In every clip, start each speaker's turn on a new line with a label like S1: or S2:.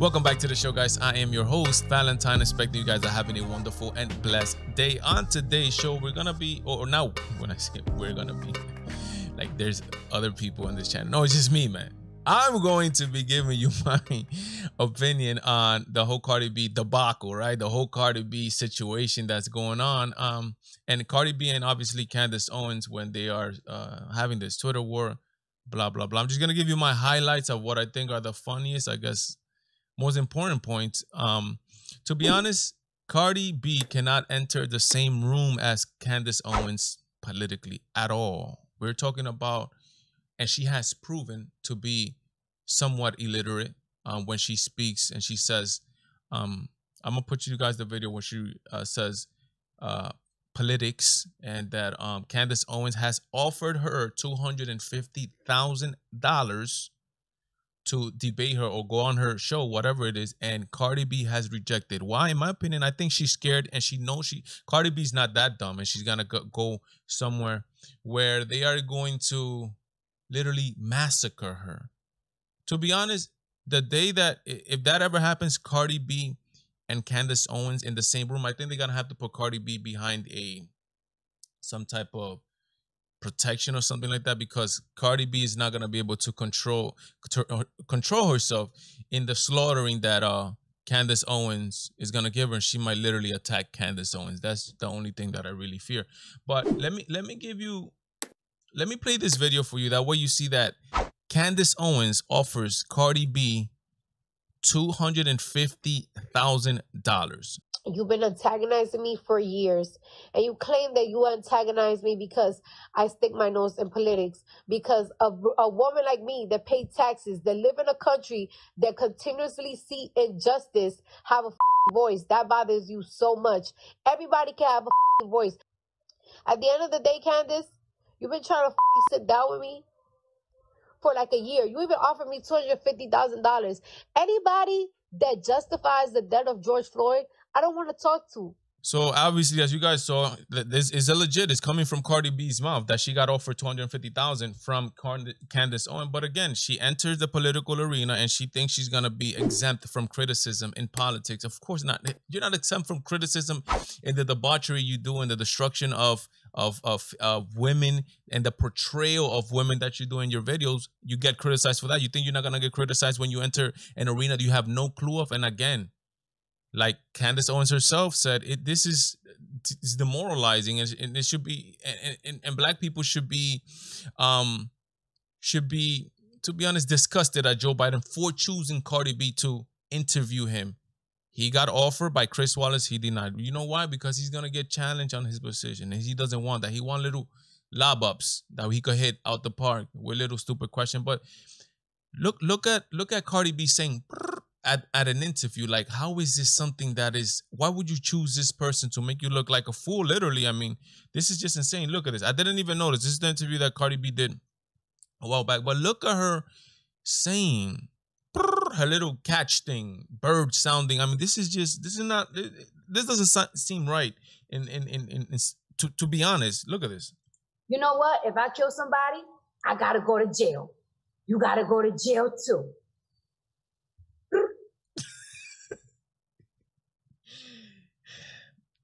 S1: Welcome back to the show, guys. I am your host, Valentine. Expecting you guys are having a wonderful and blessed day. On today's show, we're gonna be, or now, when I say we're gonna be, like there's other people in this channel. No, it's just me, man. I'm going to be giving you my opinion on the whole Cardi B debacle, right? The whole Cardi B situation that's going on. Um, and Cardi B and obviously Candace Owens when they are uh, having this Twitter war, blah blah blah. I'm just gonna give you my highlights of what I think are the funniest, I guess, most important point. Um, to be honest, Cardi B cannot enter the same room as Candace Owens politically at all. We're talking about, and she has proven to be somewhat illiterate um, when she speaks and she says, um, I'm gonna put you guys the video where she uh, says uh, politics and that um, Candace Owens has offered her two hundred and fifty thousand dollars to debate her or go on her show, whatever it is, and Cardi B has rejected. Why? In my opinion, I think she's scared and she knows she Cardi B's not that dumb and she's gonna go, somewhere where they are going to literally massacre her. To be honest, the day that if that ever happens, Cardi B and Candace Owens in the same room, I think they're gonna have to put Cardi B behind a some type of protection or something like that because Cardi B is not gonna be able to control to, control herself in the slaughtering that uh Candace Owens is gonna give her. And she might literally attack Candace Owens. That's the only thing that I really fear. But let me let me give you let me play this video for you. That way you see that Candace Owens offers Cardi B two hundred and fifty thousand dollars.
S2: You've been antagonizing me for years, and you claim that you antagonize me because I stick my nose in politics. Because a, a woman like me that pay taxes, that live in a country that continuously see injustice, have a voice that bothers you so much. Everybody can have a voice. At the end of the day, Candace, you've been trying to sit down with me for like a year. You even offered me $250,000. Anybody that justifies the death of George Floyd, I don't want to talk to.
S1: So obviously, as you guys saw, this is legit. It's coming from Cardi B's mouth that she got offered two hundred fifty thousand from Candace Owens. But again, she enters the political arena and she thinks she's gonna be exempt from criticism in politics. Of course not. You're not exempt from criticism in the debauchery you do and the destruction of of of uh, women and the portrayal of women that you do in your videos. You get criticized for that. You think you're not gonna get criticized when you enter an arena that you have no clue of. And again, like Candace Owens herself said, it this is it's demoralizing, and, it should be, and, and, and black people should be, um, should be, to be honest, disgusted at Joe Biden for choosing Cardi B to interview him. He got offered by Chris Wallace. He denied. You know why? Because he's gonna get challenged on his position, and he doesn't want that. He want little lob ups that he could hit out the park with little stupid question. But look, look at look at Cardi B saying at, at an interview like how is this something that is why would you choose this person to make you look like a fool? Literally i mean this is just insane. Look at this. I didn't even notice. This is the interview that cardi b did a while back. But look at her saying her little catch thing bird sounding. I mean this is just this is not this doesn't seem right in in in, in, in to, to be honest. Look at this.
S2: You know what? If i kill somebody i gotta go to jail. You gotta go to jail too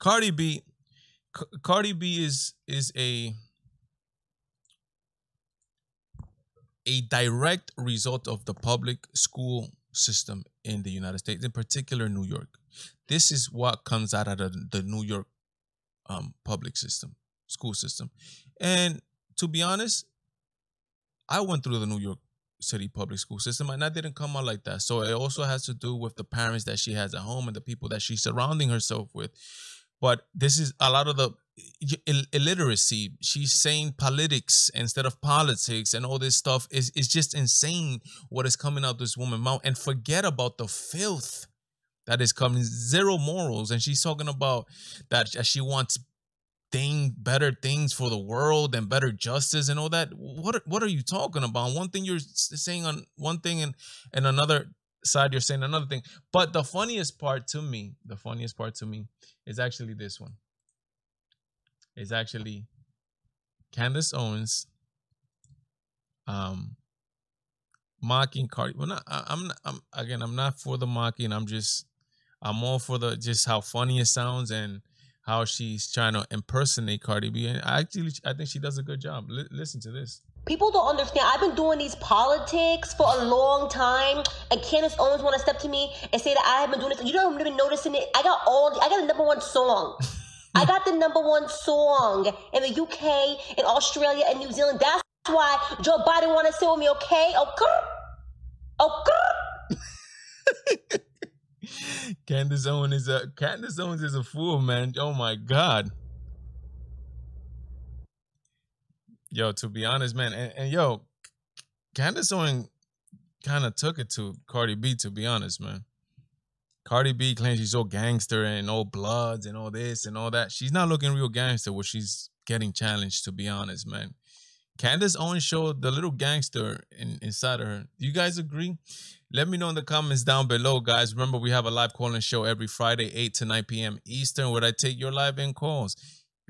S1: Cardi B, C- Cardi B is is a a direct result of the public school system in the United States, in particular New York. This is what comes out of the, the New York um, public system, school system. And to be honest, I went through the New York City public school system and I didn't come out like that. So it also has to do with the parents that she has at home and the people that she's surrounding herself with. But this is a lot of the Ill- illiteracy. She's saying politics instead of politics, and all this stuff is is just insane. What is coming out this woman's mouth, and forget about the filth that is coming. Zero morals, and she's talking about that she wants thing better things for the world and better justice and all that. What what are you talking about? One thing you're saying on one thing, and and another side you're saying another thing. But the funniest part to me, the funniest part to me is actually this one. Is actually Candace Owens um mocking Cardi. Well, not, I, I'm, not, I'm again. I'm not for the mocking. I'm just. I'm all for the just how funny it sounds and how she's trying to impersonate Cardi B. And I actually, I think she does a good job. L- listen to this.
S3: People don't understand. I've been doing these politics for a long time, and Candace Owens want to step to me and say that I have been doing this. You don't even noticing it. I got all. The, I got the number one song. I got the number one song in the UK, in Australia, and New Zealand. That's why Joe Biden want to sit with me. Okay, okay,
S1: okay. Candace Owens is a Candace Owens is a fool, man. Oh my god. Yo, to be honest, man, and, and yo, Candace Owens kind of took it to Cardi B, to be honest, man. Cardi B claims she's so gangster and all bloods and all this and all that. She's not looking real gangster where she's getting challenged, to be honest, man. Candace Owens showed the little gangster in, inside of her. Do you guys agree? Let me know in the comments down below, guys. Remember, we have a live calling show every Friday, 8 to 9 p.m. Eastern, where I take your live in calls.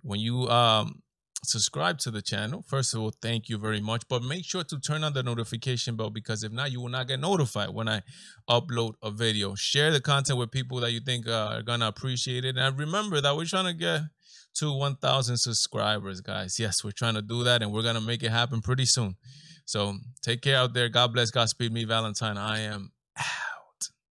S1: When you um subscribe to the channel, first of all, thank you very much. But make sure to turn on the notification bell because if not, you will not get notified when I upload a video. Share the content with people that you think uh, are gonna appreciate it. And remember that we're trying to get to 1,000 subscribers, guys. Yes, we're trying to do that, and we're gonna make it happen pretty soon. So take care out there. God bless. Godspeed me, Valentine. I am